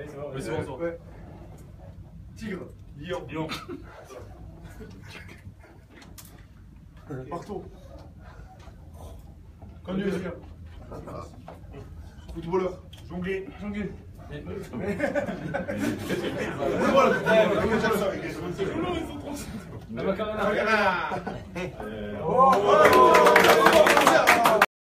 Oui, c'est bon, Tigre. Lion. Lion. Marteau. Conduire. Hein. Footballeur. Jongler. Jongler.